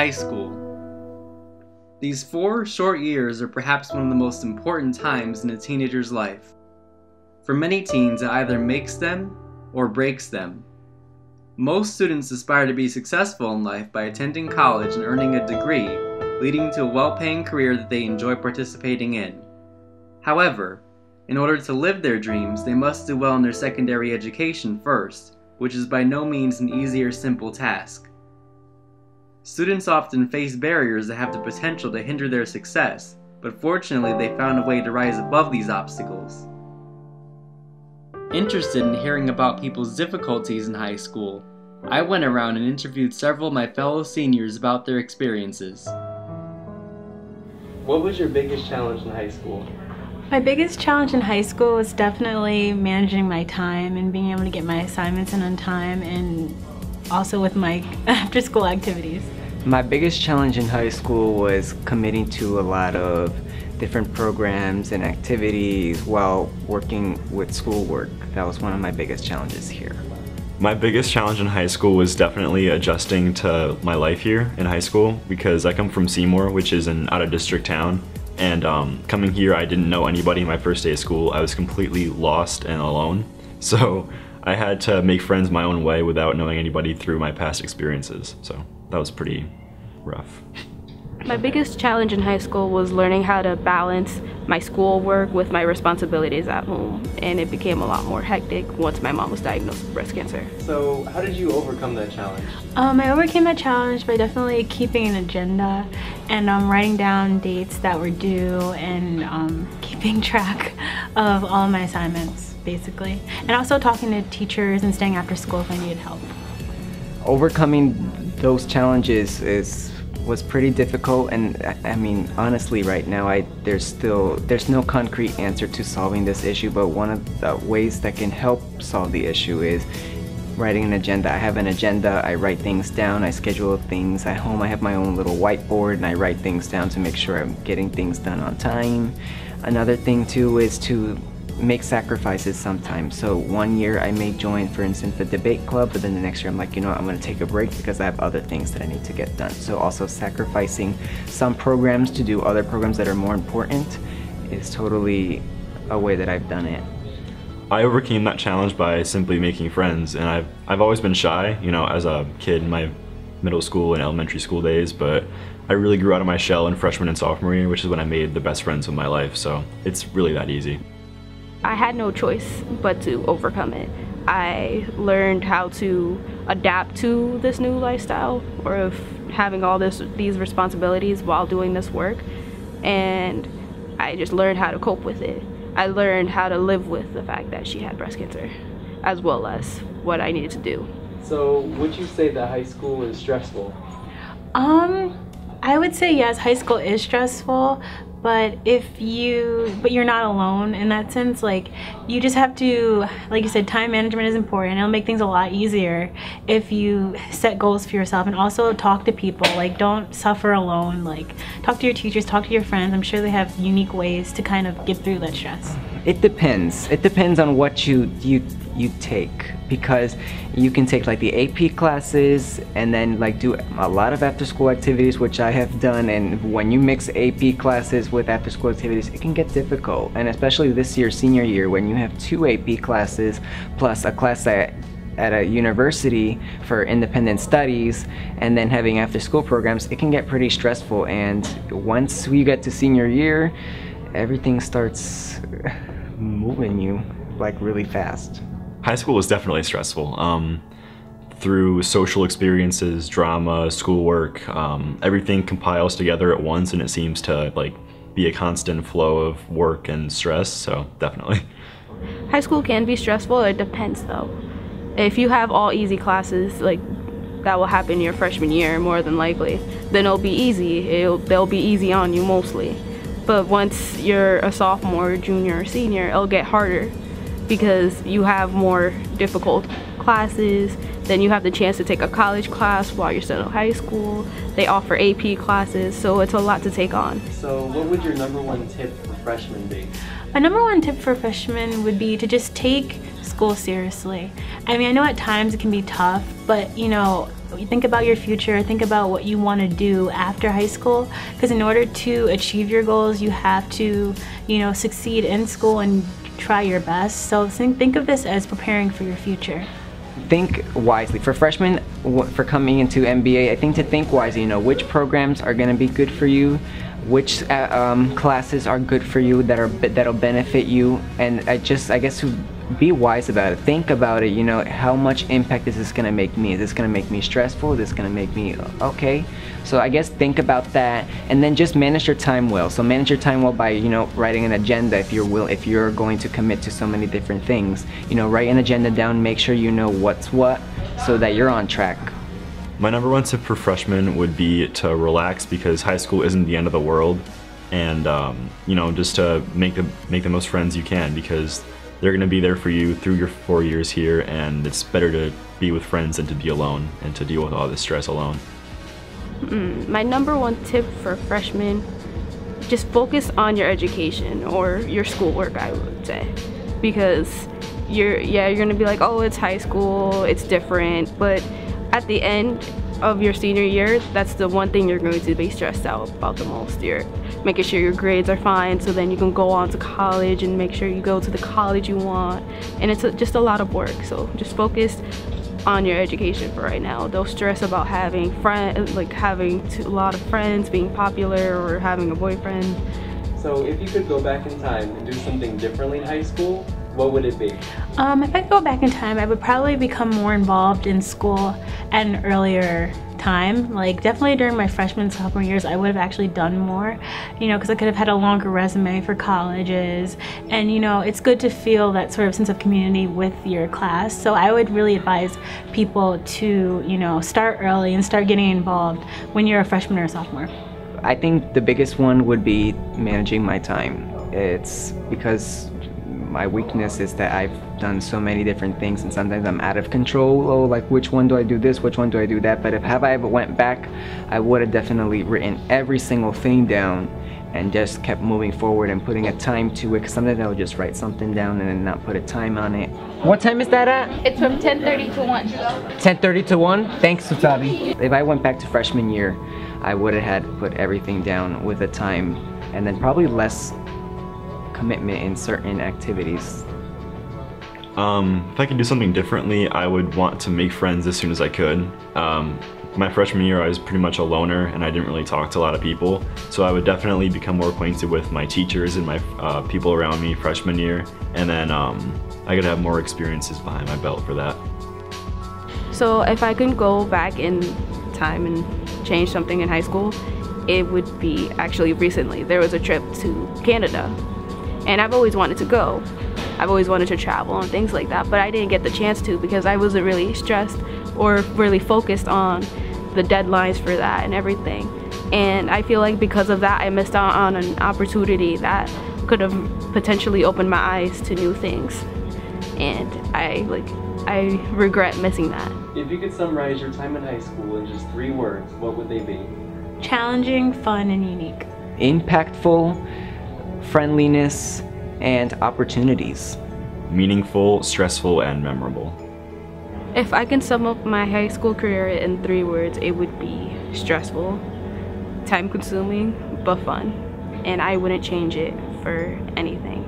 High school. These four short years are perhaps one of the most important times in a teenager's life. For many teens, it either makes them or breaks them. Most students aspire to be successful in life by attending college and earning a degree, leading to a well paying career that they enjoy participating in. However, in order to live their dreams, they must do well in their secondary education first, which is by no means an easy or simple task. Students often face barriers that have the potential to hinder their success, but fortunately they found a way to rise above these obstacles. Interested in hearing about people's difficulties in high school, I went around and interviewed several of my fellow seniors about their experiences. What was your biggest challenge in high school? My biggest challenge in high school was definitely managing my time and being able to get my assignments in on time and also with my after school activities. My biggest challenge in high school was committing to a lot of different programs and activities while working with schoolwork. That was one of my biggest challenges here. My biggest challenge in high school was definitely adjusting to my life here in high school because I come from Seymour, which is an out-of-district town. And um, coming here, I didn't know anybody my first day of school. I was completely lost and alone. So I had to make friends my own way without knowing anybody through my past experiences. So that was pretty rough. My biggest challenge in high school was learning how to balance my schoolwork with my responsibilities at home, and it became a lot more hectic once my mom was diagnosed with breast cancer. So, how did you overcome that challenge? Um, I overcame that challenge by definitely keeping an agenda and um, writing down dates that were due and um, keeping track of all of my assignments, basically. And also talking to teachers and staying after school if I needed help. Overcoming those challenges is was pretty difficult and I mean honestly right now I there's still there's no concrete answer to solving this issue but one of the ways that can help solve the issue is writing an agenda. I have an agenda, I write things down, I schedule things at home. I have my own little whiteboard and I write things down to make sure I'm getting things done on time. Another thing too is to make sacrifices sometimes. So one year I may join, for instance, the debate club, but then the next year I'm like, you know, what, I'm gonna take a break because I have other things that I need to get done. So also sacrificing some programs to do other programs that are more important is totally a way that I've done it. I overcame that challenge by simply making friends, and I've, I've always been shy, you know, as a kid in my middle school and elementary school days, but I really grew out of my shell in freshman and sophomore year, which is when I made the best friends of my life, so it's really that easy. I had no choice but to overcome it. I learned how to adapt to this new lifestyle or of having all this these responsibilities while doing this work and I just learned how to cope with it. I learned how to live with the fact that she had breast cancer as well as what I needed to do. So, would you say that high school is stressful? Um, I would say yes, high school is stressful, but if you but you're not alone in that sense like you just have to like you said time management is important. It'll make things a lot easier if you set goals for yourself and also talk to people. Like don't suffer alone. Like talk to your teachers talk to your friends. I'm sure they have unique ways to kind of get through that stress it depends. It depends on what you you you take because you can take like the AP classes and then like do a lot of after school activities which I have done and when you mix AP classes with after school activities it can get difficult. And especially this year senior year when you have two AP classes plus a class that at a university for independent studies and then having after school programs it can get pretty stressful. And once we get to senior year everything starts moving you like really fast high school was definitely stressful. Um, through social experiences, drama, schoolwork, um, everything compiles together at once and it seems to like be a constant flow of work and stress, so definitely. High school can be stressful, it depends though. If you have all easy classes, like that will happen your freshman year more than likely, then it'll be easy. It'll, they'll be easy on you mostly. But once you're a sophomore, junior, or senior, it'll get harder because you have more difficult classes. Then you have the chance to take a college class while you're still in high school. They offer AP classes, so it's a lot to take on. So what would your number one tip for freshmen be? My number one tip for freshmen would be to just take school seriously. I mean, I know at times it can be tough, but you know, think about your future, think about what you want to do after high school because in order to achieve your goals, you have to, you know, succeed in school and try your best. So think, think of this as preparing for your future think wisely. For freshmen, for coming into MBA, I think to think wisely, you know, which programs are going to be good for you, which uh, um, classes are good for you that are that'll benefit you, and I just I guess to be wise about it. Think about it. You know, how much impact is this gonna make me? Is this gonna make me stressful? Is this gonna make me okay? So I guess think about that, and then just manage your time well. So manage your time well by you know writing an agenda if you're will if you're going to commit to so many different things. You know, write an agenda down. Make sure you know what's what, so that you're on track. My number one tip for freshmen would be to relax because high school isn't the end of the world, and um, you know just to make the make the most friends you can because they're going to be there for you through your four years here, and it's better to be with friends than to be alone and to deal with all this stress alone. Mm, my number one tip for freshmen just focus on your education or your schoolwork, I would say, because you're yeah you're gonna be like oh it's high school it's different but at the end of your senior year, that's the one thing you're going to be stressed out about the most. You're making sure your grades are fine so then you can go on to college and make sure you go to the college you want. And it's just a lot of work. So just focus on your education for right now. Don't stress about having friends, like having a lot of friends, being popular, or having a boyfriend. So if you could go back in time and do something differently in high school, what would it be? Um, if I go back in time, I would probably become more involved in school at an earlier time. Like definitely during my freshman sophomore years, I would have actually done more, you know, because I could have had a longer resume for colleges. And, you know, it's good to feel that sort of sense of community with your class. So I would really advise people to, you know, start early and start getting involved when you're a freshman or a sophomore. I think the biggest one would be managing my time. It's because my weakness is that I've done so many different things and sometimes I'm out of control. Oh, like which one do I do this, which one do I do that? But if have I ever went back, I would have definitely written every single thing down and just kept moving forward and putting a time to it. Cause sometimes I would just write something down and then not put a time on it. What time is that at? It's from 10.30 to 1. 10.30 to 1? Thanks, Sutabi. If I went back to freshman year, I would have had put everything down with a time and then probably less commitment in certain activities? Um, if I could do something differently, I would want to make friends as soon as I could. Um, my freshman year, I was pretty much a loner and I didn't really talk to a lot of people. So I would definitely become more acquainted with my teachers and my uh, people around me freshman year. And then um, I could have more experiences behind my belt for that. So if I could go back in time and change something in high school, it would be actually recently. There was a trip to Canada and I've always wanted to go. I've always wanted to travel and things like that, but I didn't get the chance to because I wasn't really stressed or really focused on the deadlines for that and everything. And I feel like because of that, I missed out on an opportunity that could have potentially opened my eyes to new things. And I like, I regret missing that. If you could summarize your time in high school in just three words, what would they be? Challenging, fun, and unique. Impactful, friendliness, and opportunities. Meaningful, stressful, and memorable. If I can sum up my high school career in three words, it would be stressful, time consuming, but fun. And I wouldn't change it for anything.